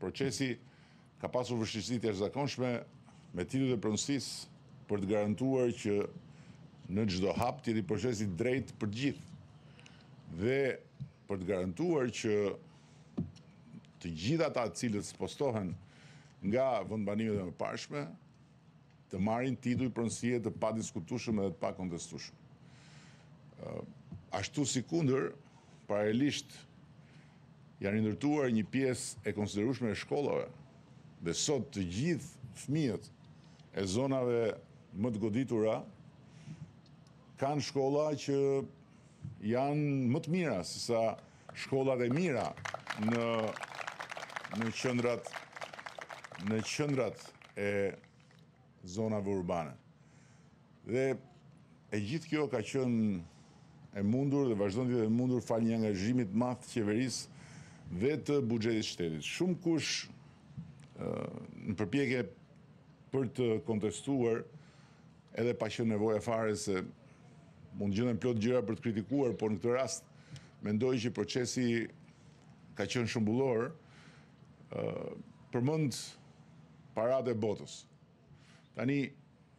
Procesi ka pasur vështirësi të jashtëzakonshme me titujt e pronësisë për të garantuar që në çdo hap të jetë proces i drejtë për të gjithë dhe për të garantuar që të gjithë ata të cilët spostohen nga vendbanimet e mëparshme të marrin tituj pronësie të padiskutueshëm edhe të pakontestueshëm. Ashtu sikundër, paralelisht janë rindërtuar një pjesë e konsiderueshme e shkollave dhe sot të gjithë fëmijët e zonave më të goditura kanë shkolla që janë më të mira se sa shkollat e mira në në qendrat në qendrat e zonave urbane. Dhe e gjithë kjo ka qenë e mundur dhe vazhdon të jetë e mundur falë një angazhimi të madh të qeverisë dhe të buxhetit të shtetit. Shumëkush në përpjekje për të kontestuar edhe pa qenë nevoja fare se mund të gjenden plot gjëra për të kritikuar, por në këtë rast mendoj që procesi ka qenë shembullor përmend paratë e botës. Tani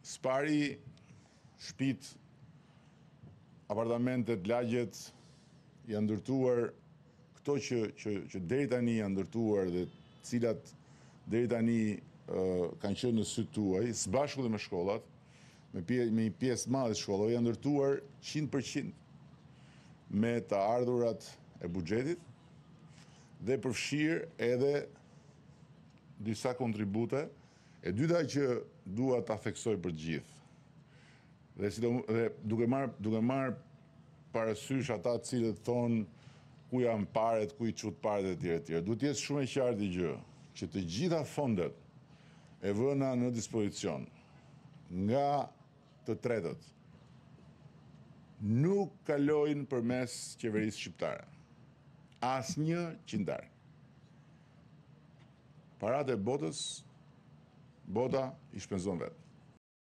së pari shpitë apartamentet, lagjet janë ndërtuar këto që që që deri tani janë ndërtuar dhe të cilat deri tani uh, kanë qenë në sytë tuaj, së bashku dhe me shkollat, me, pje, me një pjesë të madhe të shkollave janë ndërtuar 100% me të ardhurat e buxhetit, dhe përfshirë edhe disa kontribute. E dyta që dua ta theksoj për të gjithë, dhe sido dhe duke marrë duke marrë parasysh ata të cilët thonë ku janë paret, ku i çutë paret etj etj. Duhet të jetë shumë e qartë një gjë, që të gjitha fondet e vëna në dispozicion nga të tretët nuk kalojnë përmes qeverisë shqiptare. Asnjë qindarkë. Paratë e botës, bota i shpenzon vetë.